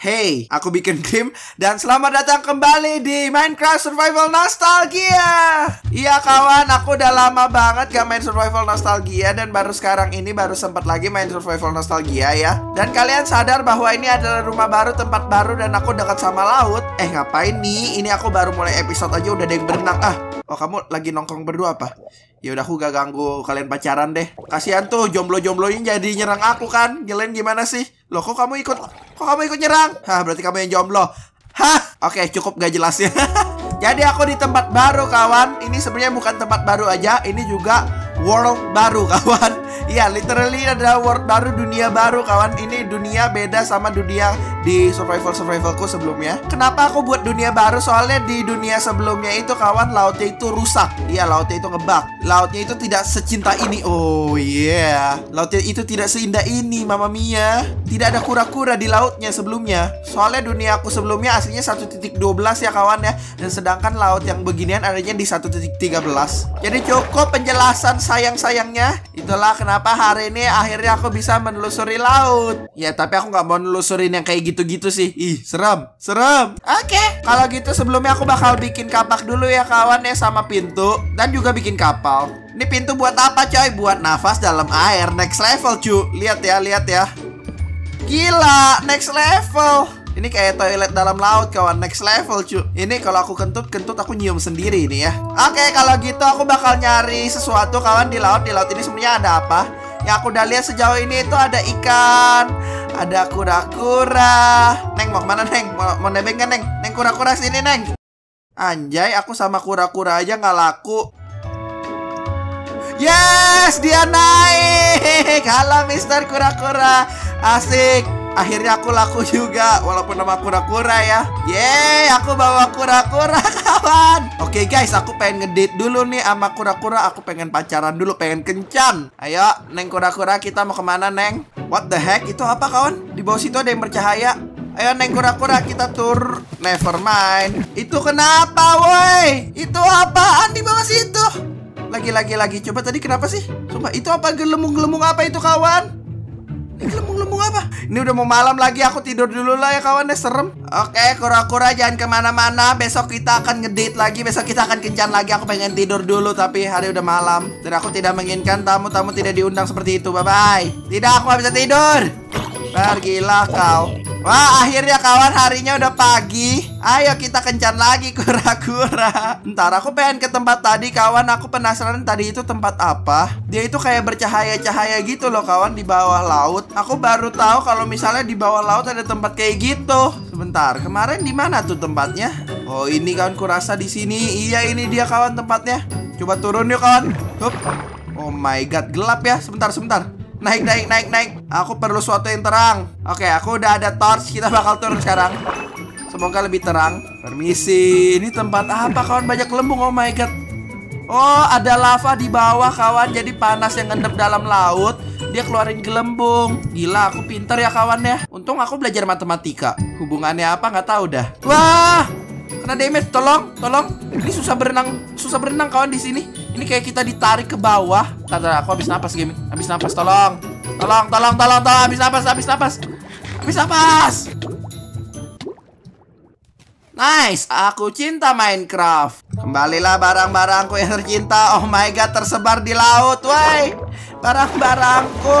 Hey, aku bikin game dan selamat datang kembali di Minecraft Survival Nostalgia. Iya kawan, aku udah lama banget gak main Survival Nostalgia dan baru sekarang ini baru sempat lagi main Survival Nostalgia ya. Dan kalian sadar bahwa ini adalah rumah baru, tempat baru dan aku dekat sama laut. Eh ngapain nih? Ini aku baru mulai episode aja udah ada yang berenang. Ah, oh kamu lagi nongkrong berdua apa? Ya udah aku gak ganggu kalian pacaran deh. Kasihan tuh jomblo-jomblonya jadi nyerang aku kan. Kalian gimana sih? Loh kok kamu ikut kok kamu ikut nyerang? Hah, berarti kamu yang jomblo. Hah, oke cukup gak jelas ya. jadi aku di tempat baru kawan. Ini sebenarnya bukan tempat baru aja, ini juga world baru kawan. Iya, literally ada world baru, dunia baru kawan. Ini dunia beda sama dunia di survival survivalku sebelumnya. Kenapa aku buat dunia baru? Soalnya di dunia sebelumnya itu kawan lautnya itu rusak. Iya, lautnya itu ngebak. Lautnya itu tidak secinta ini. Oh iya, yeah. lautnya itu tidak seindah ini, Mama Mia. Tidak ada kura-kura di lautnya sebelumnya. Soalnya dunia aku sebelumnya aslinya 1.12 ya kawan ya. Dan sedangkan laut yang beginian adanya di 1.13. Jadi cukup penjelasan sayang-sayangnya. Itulah kenapa hari ini akhirnya aku bisa menelusuri laut. Ya, tapi aku nggak mau nelusurin yang kayak gitu-gitu sih. Ih, seram, seram. Oke, okay. kalau gitu sebelumnya aku bakal bikin kapak dulu ya kawan ya sama pintu dan juga bikin kapal. Ini pintu buat apa coy? Buat nafas dalam air. Next level cu. Lihat ya, lihat ya. Gila, next level. Ini kayak toilet dalam laut kawan. Next level cu. Ini kalau aku kentut-kentut aku nyium sendiri ini ya. Oke kalau gitu aku bakal nyari sesuatu kawan di laut. Di laut ini sebenarnya ada apa? Yang aku udah lihat sejauh ini itu ada ikan Ada kura-kura. Neng mau ke mana Neng? Mau, mau nebeng kan Neng? Neng kura-kura sini Neng. Anjay aku sama kura-kura aja nggak laku. Yes dia naik. Halo Mister Kura-kura. Asik Akhirnya aku laku juga Walaupun nama kura-kura ya. Yeay aku bawa kura-kura kawan. Oke okay, guys aku pengen ngedate dulu nih sama kura-kura. Aku pengen pacaran dulu pengen kencan. Ayo Neng kura-kura kita mau ke mana Neng? What the heck? Itu apa kawan? Di bawah situ ada yang bercahaya. Ayo Neng kura-kura kita tur. Never mind. Itu kenapa woi? Itu apaan di bawah situ? Lagi-lagi lagi Coba tadi kenapa sih? Coba itu apa? Gelembung-gelembung apa itu kawan Ini gelembung-gelembung apa? Ini udah mau malam lagi aku tidur dulu lah ya kawan serem. Oke kura-kura jangan ke mana-mana. Besok kita akan ngedate lagi Besok kita akan kencan lagi. Aku pengen tidur dulu Tapi hari udah malam. Dan aku tidak menginginkan tamu-tamu tidak diundang seperti itu. Bye-bye. Tidak aku gak bisa tidur. Pergilah kau Wah akhirnya kawan harinya udah pagi. Ayo kita kencan lagi kura-kura. Ntar aku pengen ke tempat tadi kawan. Aku penasaran tadi itu tempat apa. Dia itu kayak bercahaya-cahaya gitu loh kawan Di bawah laut. Aku baru tahu kalau misalnya di bawah laut ada tempat kayak gitu. Sebentar kemarin di mana tuh tempatnya? Oh ini kawan kurasa di sini. Iya ini dia kawan tempatnya. Coba turun yuk kawan. Hup. Oh my god gelap ya. Sebentar sebentar Naik, naik, naik, naik. Aku perlu suatu yang terang. Oke, aku udah ada torch. Kita bakal turun sekarang. Semoga lebih terang. Permisi. Ini tempat apa kawan? Banyak lembung. Oh my god. Oh, ada lava di bawah kawan. Jadi panas yang ngendep dalam laut. Dia keluarin gelembung. Gila, aku pinter ya kawan ya. Untung aku belajar matematika. Hubungannya apa nggak tahu dah. Wah, kena damage. Tolong, tolong. Ini susah berenang, susah berenang kawan di sini. Ini kayak kita ditarik ke bawah. Tata, aku habis napas game. Habis napas, tolong. Tolong, tolong, tolong, tolong. Habis napas, habis napas. Habis napas. Nice, aku cinta Minecraft. Kembalilah barang-barangku yang tercinta. Oh my god, tersebar di laut, woi. Barang-barangku.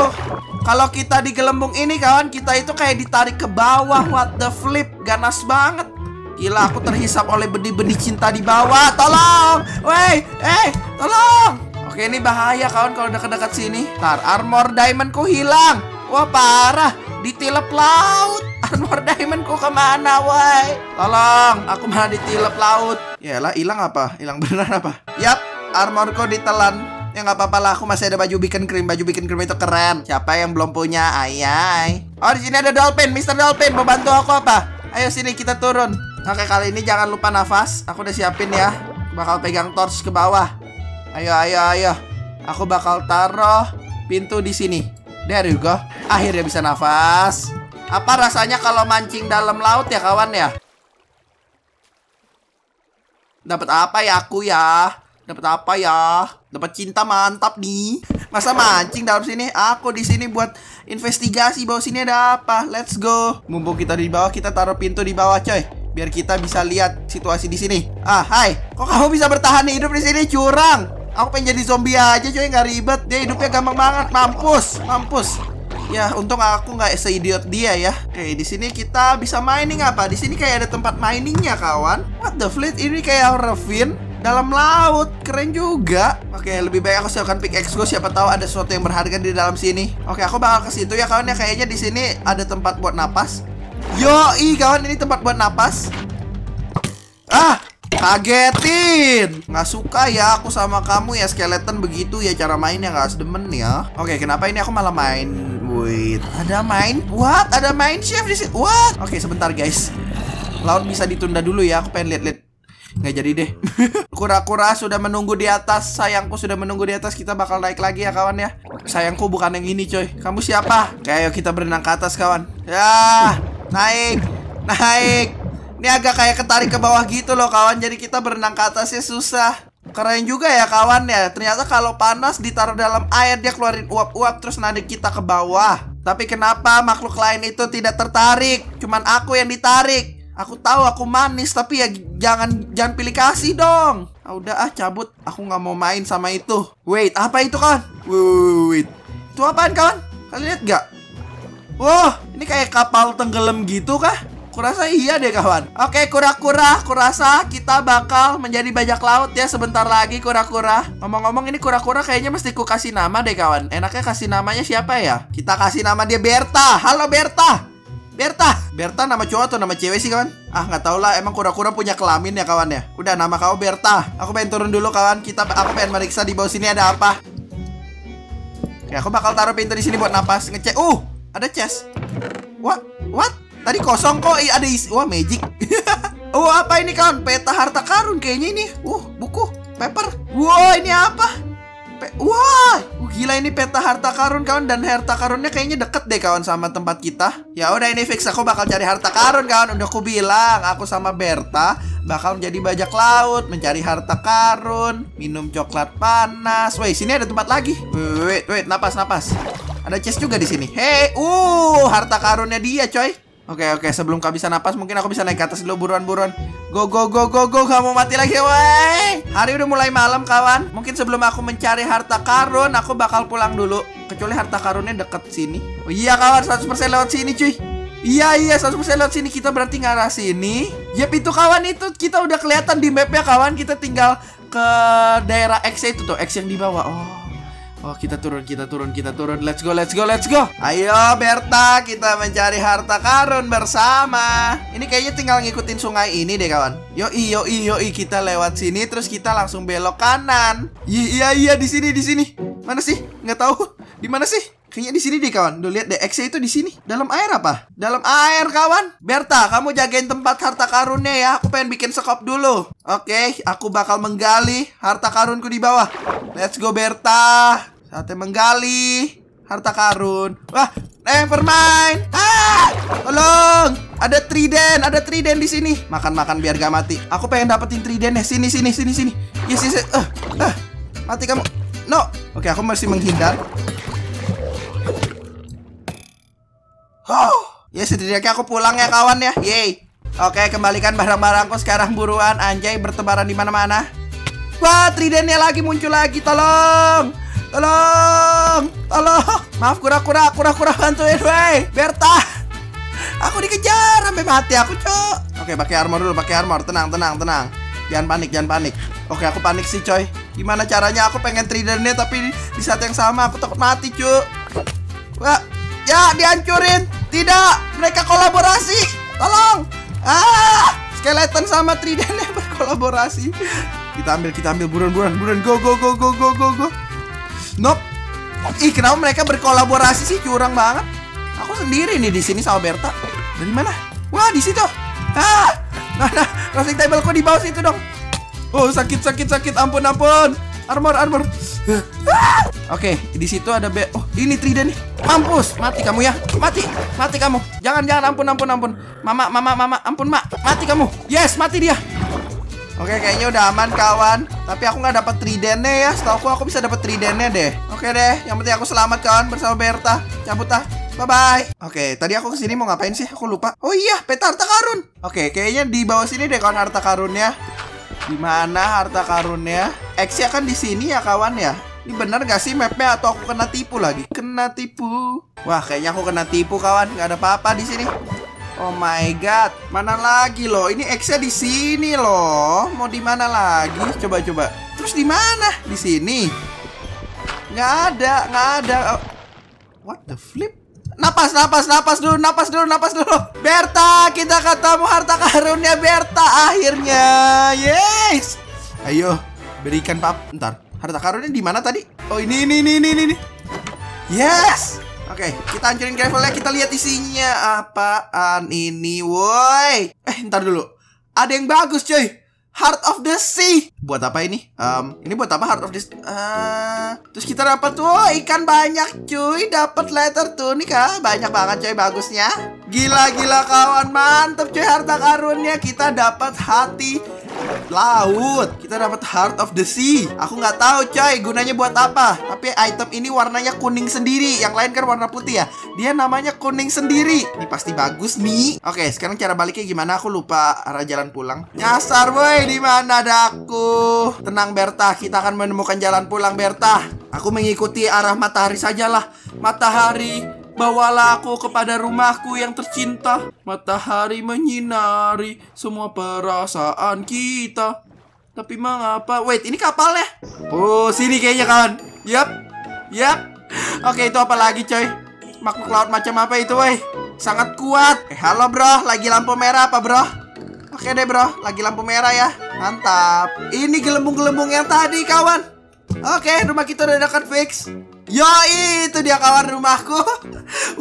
Kalau kita di gelembung ini kawan, kita itu kayak ditarik ke bawah. What the flip, ganas banget. Gila aku terhisap oleh benih-benih cinta di bawah Tolong Woi Eh Tolong Oke ini bahaya kawan kalau dekat-dekat sini Ntar armor diamondku hilang Wah parah Ditilep laut Armor diamondku ke mana woi Tolong Aku malah ditilep laut Yalah hilang apa Hilang beneran apa Yap Armorku ditelan Ya nggak apa-apa lah, aku masih ada baju bikin krim. Baju bikin krim itu keren. Siapa yang belum punya? Ayai. Oh, di sini ada Dolphin, Mr. Dolphin. Mau bantu aku apa? Ayo sini kita turun. Oke kali ini jangan lupa nafas Aku udah siapin ya Bakal pegang torch ke bawah Ayo ayo ayo Aku bakal taruh pintu di sini There you go Akhirnya bisa nafas Apa rasanya kalau mancing dalam laut ya kawan ya Dapat apa ya aku ya Dapat apa ya Dapat cinta mantap nih. Masa mancing dalam sini? Aku di sini buat investigasi bawah sini ada apa. Let's go. Mumpung kita di bawah, kita taruh pintu di bawah, coy. Biar kita bisa lihat situasi di sini. Ah, hai. Kok kamu bisa bertahan hidup di sini? Curang. Aku pengen jadi zombie aja, coy. Nggak ribet. Dia hidupnya gampang banget. Mampus, mampus. Ya, untung aku nggak seidiot dia ya. Oke, di sini kita bisa mining apa? Di sini kayak ada tempat miningnya, kawan. What the fleet? Ini kayak ravine dalam laut keren juga oke lebih baik aku siapkan pickaxe gue siapa tahu ada sesuatu yang berharga di dalam sini oke aku bakal ke situ ya kawan ya kayaknya di sini ada tempat buat napas yo i kawan ini tempat buat napas. Ah kagetin. Nggak suka ya aku sama kamu ya skeleton begitu ya cara mainnya nggak sedemen ya. Oke kenapa ini aku malah main? Wait ada main? What? Ada main chef di sini what? Oke sebentar guys. Laut bisa ditunda dulu ya aku pengen lihat-lihat Nggak jadi deh. Kura-kura sudah menunggu di atas. Sayangku sudah menunggu di atas. Kita bakal naik lagi ya kawan ya. Sayangku bukan yang ini coy. Kamu siapa? Ayo kita berenang ke atas kawan. Ya Naik Naik Ini agak kayak ketarik ke bawah gitu loh kawan Jadi kita berenang ke atasnya susah Keren juga ya kawan ya Ternyata kalau panas ditaruh dalam air Dia keluarin uap-uap Terus narik kita ke bawah Tapi kenapa makhluk lain itu tidak tertarik Cuman aku yang ditarik Aku tahu aku manis tapi ya jangan jangan pilih kasih dong. Ah, udah ah cabut. Aku nggak mau main sama itu. Wait, apa itu kan? Wait. Itu apaan kawan? Kalian lihat gak? Wah, ini kayak kapal tenggelam gitu kah? Kurasa iya deh kawan. Oke, kura-kura, kurasa kita bakal menjadi bajak laut ya sebentar lagi kura-kura. Ngomong-ngomong ini kura-kura kayaknya mesti ku kasih nama deh kawan. Enaknya kasih namanya siapa ya? Kita kasih nama dia Berta. Halo Berta. Berta Berta nama cowok atau nama cewek sih kawan? Ah nggak tau lah emang kura-kura punya kelamin ya kawan ya Udah nama kau Berta Aku pengen turun dulu kawan Kita Aku pengen meriksa di bawah sini ada apa Ya aku bakal taruh pintu di sini buat napas Ngecek Uh ada chest What? What? Tadi kosong kok eh, ada isi Wah magic Oh apa ini kawan? Peta harta karun kayaknya ini Uh buku Paper Wah ini apa? Pe Wah, uh, gila ini peta harta karun kawan dan harta karunnya kayaknya deket deh kawan sama tempat kita. Ya udah ini fix aku bakal cari harta karun kawan. Udah aku bilang aku sama Berta bakal menjadi bajak laut, mencari harta karun, minum coklat panas. Woi, sini ada tempat lagi. Wait, wait, wait, napas, napas. Ada chest juga di sini. Hei, uh, harta karunnya dia, coy. Oke oke sebelum kau bisa napas mungkin aku bisa naik ke atas dulu buruan buruan. Go go go go go kamu mati lagi woi. Hari udah mulai malam kawan. Mungkin sebelum aku mencari harta karun aku bakal pulang dulu. Kecuali harta karunnya deket sini. Oh iya kawan 100% lewat sini cuy. Iya iya 100% lewat sini kita berarti ngarah sini. Yep itu kawan itu kita udah kelihatan di mapnya kawan kita tinggal ke daerah X itu tuh X yang di bawah. Oh Oh kita turun, kita turun, kita turun Let's go, let's go, let's go Ayo Berta, kita mencari harta karun bersama Ini kayaknya tinggal ngikutin sungai ini deh kawan Yoi, yoi, yoi Kita lewat sini, terus kita langsung belok kanan Iya, iya, di sini, di sini Mana sih? Nggak tahu Di mana sih? Kayaknya di sini deh kawan. Duh lihat deh X itu di sini. Dalam air apa? Dalam air kawan. Berta, kamu jagain tempat harta karunnya ya. Aku pengen bikin sekop dulu. Oke, aku bakal menggali harta karunku di bawah. Let's go Berta. Saatnya menggali harta karun. Wah, permain. Ah, tolong. Ada trident, ada trident di sini. Makan-makan biar gak mati. Aku pengen dapetin trident ya. Sini, sini, sini, sini. Yes, yes, yes. Uh. Mati kamu. No. Oke, aku masih menghindar. Oh, ya setidaknya aku pulang ya kawan ya. Yeay. Oke, kembalikan barang-barangku sekarang buruan. Anjay bertebaran di mana-mana. Wah, tridennya lagi muncul lagi. Tolong. Tolong. Tolong. Maaf kura-kura, kura-kura bantuin, woi. Berta. Aku dikejar sampai mati aku, Cok. Oke, pakai armor dulu, pakai armor. Tenang, tenang, tenang. Jangan panik, jangan panik. Oke, aku panik sih, coy. Gimana caranya aku pengen tridennya tapi di saat yang sama aku takut mati, Cuk. Wah, ya dihancurin. Tidak, mereka kolaborasi. Tolong. Ah, skeleton sama Tridentnya berkolaborasi. Kita ambil, kita ambil buruan, buruan, buruan. Go, go, go, go, go, go, go. Nope. Ih, kenapa mereka berkolaborasi sih? Curang banget. Aku sendiri nih di sini sama Berta. Dari mana? Wah, di situ. Ah, mana? Crafting table kok di bawah situ dong. Oh, sakit, sakit, sakit. Ampun, ampun. Armor, armor. Ah! Oke, okay, di situ ada be. Oh, ini Trident nih. Mampus, mati kamu ya. Mati, mati kamu. Jangan, jangan. Ampun, ampun, ampun. Mama, mama, mama. Ampun, mak. Mati kamu. Yes, mati dia. Oke, kayaknya udah aman kawan. Tapi aku nggak dapat tridennya ya. Setahu aku aku bisa dapat tridennya deh. Oke deh, yang penting aku selamat kawan bersama Berta. Cabut ah. Bye bye. Oke, tadi aku ke sini mau ngapain sih? Aku lupa. Oh iya, peta harta karun. Oke, kayaknya di bawah sini deh kawan harta karunnya. Di mana harta karunnya? X kan di sini ya kawan ya. Ini bener gak sih mapnya atau aku kena tipu lagi? Kena tipu. Wah, kayaknya aku kena tipu kawan. Gak ada apa-apa di sini. Oh my god, mana lagi loh? Ini X-nya di sini loh. Mau di mana lagi? Coba coba. Terus di mana? Di sini. Nggak ada, nggak ada. Oh. What the flip? Napas, napas, napas dulu, napas dulu, napas dulu. Berta, kita ketemu harta karunnya Berta akhirnya. Yes. Ayo, berikan pap. Ntar, harta karunnya di mana tadi? Oh ini, ini, ini, ini, ini. Yes. Oke, okay, kita hancurin gravelnya, kita lihat isinya apaan ini, woi. Eh, ntar dulu. Ada yang bagus, cuy. Heart of the Sea. Buat apa ini? Um, ini buat apa Heart of the Sea? Uh, terus kita dapat tuh oh, ikan banyak cuy. Dapat letter tuh nih kah? Banyak banget cuy bagusnya. Gila gila kawan mantep cuy harta karunnya. Kita dapat hati laut. Kita dapat Heart of the Sea. Aku nggak tahu coy gunanya buat apa. Tapi item ini warnanya kuning sendiri. Yang lain kan warna putih ya. Dia namanya kuning sendiri. Ini pasti bagus nih. Oke, sekarang cara baliknya gimana? Aku lupa arah jalan pulang. Nyasar woi, di mana daku? Tenang Berta, kita akan menemukan jalan pulang Berta. Aku mengikuti arah matahari sajalah. Matahari Bawalah aku kepada rumahku yang tercinta. Matahari menyinari semua perasaan kita. Tapi mengapa? Wait, ini kapalnya? Oh, sini kayaknya kawan. Yap, yap. Oke, itu apa lagi coy? Makhluk laut macam apa itu, woi? Sangat kuat. Eh, halo bro, lagi lampu merah apa bro? Oke deh bro, lagi lampu merah ya. Mantap. Ini gelembung-gelembung yang tadi, kawan. Oke, rumah kita udah dekat fix. Yo itu dia kawan rumahku.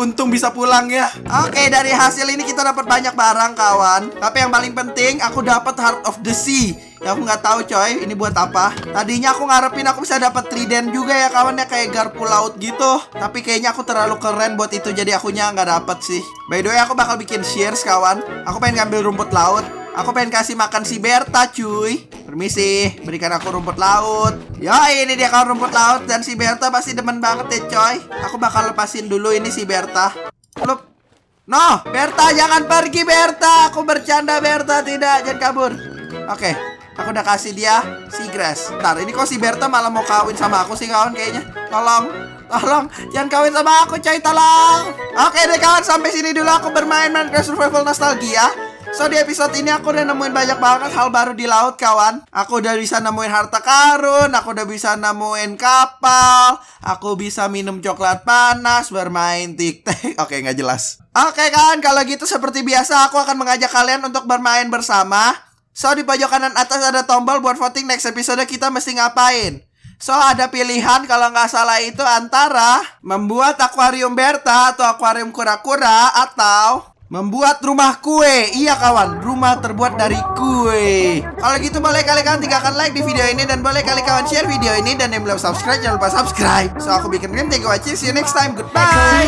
Untung bisa pulang ya. Oke dari hasil ini kita dapat banyak barang kawan. Tapi yang paling penting aku dapat Heart of the Sea. Ya aku nggak tahu coy ini buat apa. Tadinya aku ngarepin aku bisa dapat trident juga ya kawan ya Kayak garpu laut gitu. Tapi kayaknya aku terlalu keren buat itu Jadi akunya nggak dapet sih. By the way aku bakal bikin shears kawan. Aku pengen ngambil rumput laut. Aku pengen kasih makan si Berta cuy Permisi Berikan aku rumput laut. Yo ini dia kalau rumput laut Dan si Berta pasti demen banget ya coy. Aku bakal lepasin dulu ini si Berta. Lup. No Berta jangan pergi Berta. Aku bercanda Berta. Tidak jangan kabur. Oke Aku udah kasih dia si grass. Ntar ini kok si Berta malah mau kawin sama aku sih kawan kayaknya? Tolong Tolong Jangan kawin sama aku coy tolong. Oke deh kawan sampai sini dulu. Aku bermain Minecraft Survival Nostalgia So di episode ini aku udah nemuin banyak banget hal baru di laut kawan. Aku udah bisa nemuin harta karun Aku udah bisa nemuin kapal Aku bisa minum coklat panas Bermain tik-tek Oke nggak jelas. Oke kawan kalau gitu seperti biasa Aku akan mengajak kalian untuk bermain bersama. So di pojok kanan atas ada tombol buat voting next episode kita mesti ngapain. So ada pilihan kalau nggak salah itu antara membuat akuarium Berta atau akuarium kura-kura atau Membuat rumah kue. Iya kawan. Rumah terbuat dari kue. Kalau gitu boleh kali kalian tinggalkan like di video ini Dan boleh kali kawan share video ini Dan yang belum subscribe Jangan lupa subscribe. So aku bikin game Thank you watching See you next time. Goodbye